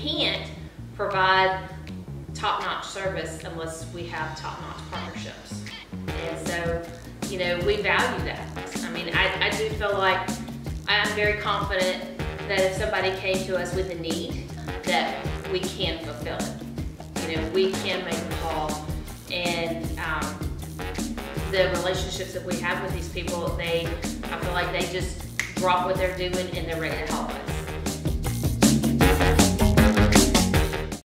Can't provide top-notch service unless we have top-notch partnerships. And so, you know, we value that. I mean, I, I do feel like I'm very confident that if somebody came to us with a need, that we can fulfill it. You know, we can make a call and um, the relationships that we have with these people, they, I feel like they just drop what they're doing and they're ready to help us.